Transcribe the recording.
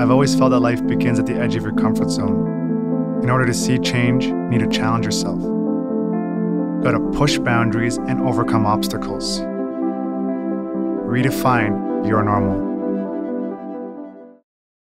I've always felt that life begins at the edge of your comfort zone. In order to see change, you need to challenge yourself. You gotta push boundaries and overcome obstacles. Redefine your normal.